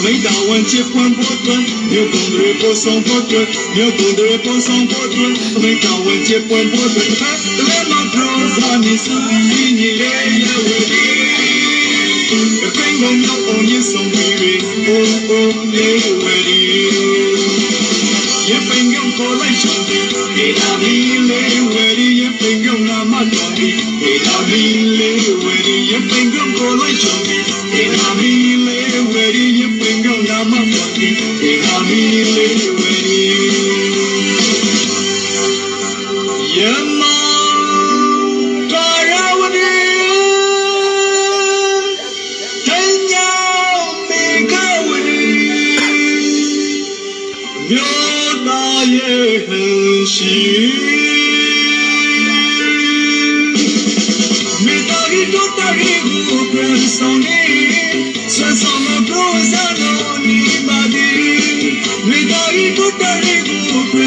မီလေးဝေရီရင်ပင်ညောင်းနာမတော်ပြီးအေနာမီလေးဝေရီရင်ပင်ညောင်းပေါ်လိုက်ရှောင်းပြီးအေနာမီလေးဝေရီရင်ပင်ညောင်းနာမတော်ပြီးအေနာမီလေးဝေရီညောတော့လောက်ကြီးတော့တိုင်းတိုင်းမှန်ကြီးပေါင်းစုလုံးအလုံးတို့ညီအမိတာဝန်ချစ်ဖွင့်ဖို့အတွက်မြို့ကုန်တွေပို့ဆောင်ဖို့အတွက်မြို့ကုန်တွေပို့ဆောင်ဖို့အတွက်အမိတာဝန်ချစ်ဖွင့်ဖို့အတွက်တလဲမတော်စားနေစုညီညီလေးရဝေဒီအကိန်းကုန်ရောက်အောင်ရဆောင်ပြီးအိုးအိုးလေးဝေဒီရပင်ကြောင့်ခေါ်လိုက်ချောင်းပြီးဒေတာမီလေးဝေဒီရပင်ကြောင့်နာမတော်ပြီးဒေတာမီလေးဝေဒီရပင်ကြောင့်ခေါ်လိုက်ချောင်းပြီးဒေတာမီလေးဝေဒီရပင်ကြောင့်နာမတော် 他迷了路，野马抓着我，真要迷倒我，牛大爷狠心。 သားရီတို့တ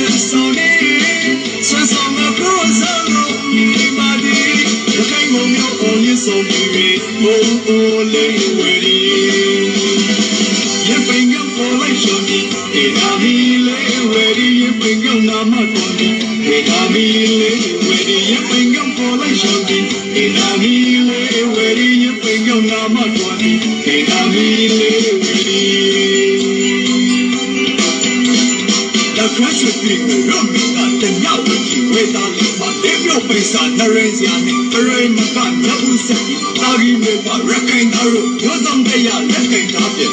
ခါချစ်ပြီးရောမီကတညဝကြီးဝေတာလေးပါလေပြောပိစာနရင်စရာနဲ့ပရိမကညဦးဆက်ပြီးတာကြီးမေပါရခိုင်သားတို့ရောဆောင်တရားလက်ခိုင်သားပြည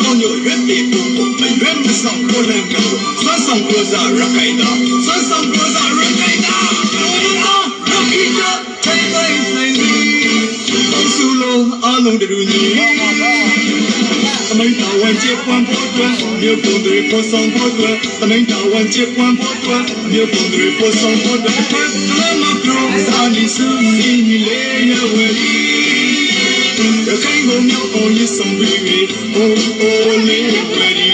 ကောင်းရောရွက်တေပုံပုံမရွက်မဆောင်ကိုလည်းကောဆွမ်းဆောင်ကိုစားရခိုင်သားဆွမ်းဆောင်ကိုစားရခိုင်သားရောခိတထိုင်တိုင်းနိုင်ဒီဆူလုံးအလုံးတူညီအ 湾接管不断，也不对破桑不断，咱们大湾接管不断，也不对破桑不断，管那么多，啥你是你来也为你，要看我鸟哦一声 baby，哦哦来为你，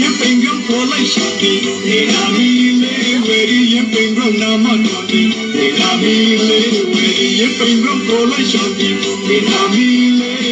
也别让过来想你，你那米来为你，也别让那么多你，你那米来为你，也别让过来想你，你那米来。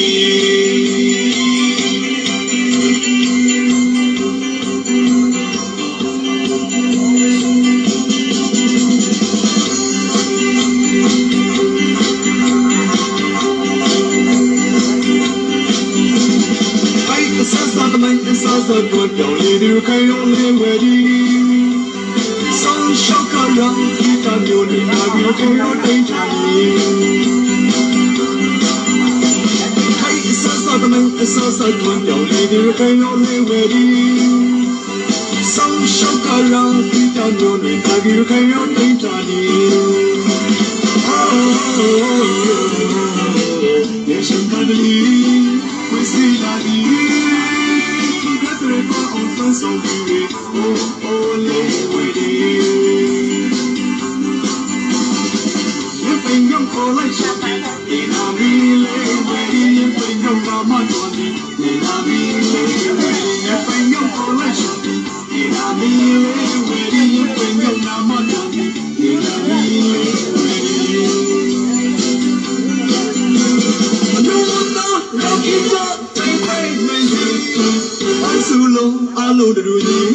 ပြောင်းလေးဒီခိုင်ရောလေးဝဲဒီဆောင်းရှောက်ကရံဒီတမျိုးလေးအပြီးတော့ရောတိတ်ချာလေး Ay, sasa tamay, sasa tuwa ပြောင်းလေးဒီခိုင်ရောလေးဝဲ Juntos son vivir un olewe. တို့တို့ကြီး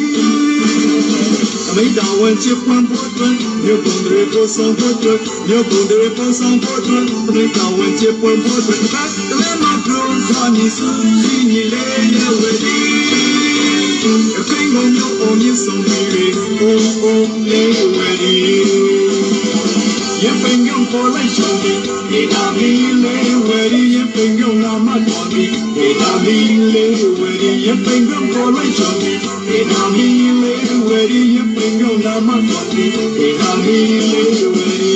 အမိတာဝန်ချစ်ပွန်ဖို့တွင်မြို့ကုန်တွေပို့ဆောင်ဖို့တွင်မြို့ကုန်တွေပို့ဆောင်ဖို့တွင်အမိတာဝန်ချစ်ပွန်ဖို့တွင်ဘာတလဲမကုန်စွာနေစုကြီးနေလေရဲ့ဝတီအကိန်းမမျိုးအမြင့်ဆုံးတွေအိုးအိုးလေးဝတီ எப்பெங்கும் போலை சோமி ஏதாவியிலே வரி எப்பெங்கும் நாம நோமி ஏதாவியிலே வரி எப்பெங்கும் போலை சோமி ஏதாவியிலே வரி எப்பெங்கும் நாம நோமி ஏதாவியிலே வரி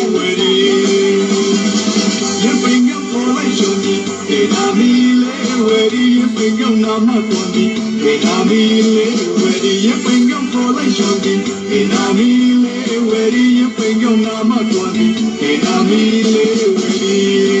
எங்கும் நாம தோன்றி பினாமியிலே வரிய பெங்கும் போலை சோன்றி பினாமியிலே வரிய பெங்கும் நாம தோன்றி பினாமியிலே வரிய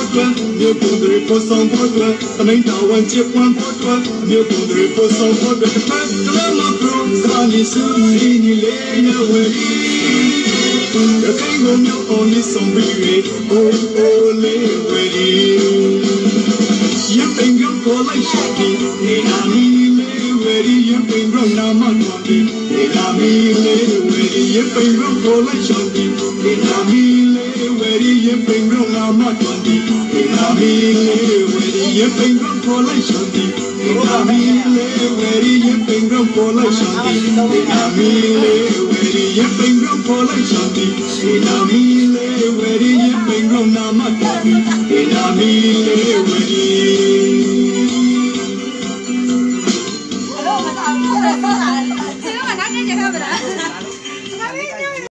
Miocondri poção voadora, também dá o antiquan voadora. Miocondri poção voadora, patrama pro Sanisu e Nilena Weli. Eu tenho meu oni sombrio, oh, ole, Weli. Eu tenho um cola e choque, e na mile, Weli. Eu tenho um na matuati, e na mile, Weli. Eu tenho um cola e choque, e na mile, Weli. Eu tenho na matuati. வெறியப்பெங்கும் போல சாந்தி தமிழே வெறியப்பெங்கும் போல சாந்தி தமிழே வெறியப்பெங்கும் போல சாந்தி தமிழே வெறியப்பெங்கும் நாம தமிழ் தமிழே